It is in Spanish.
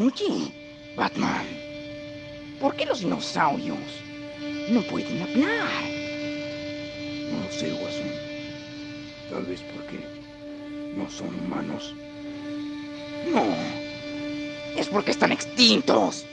Oye, Batman, ¿por qué los dinosaurios no pueden hablar? No lo sé, Guasón. Tal vez porque no son humanos. No, es porque están extintos.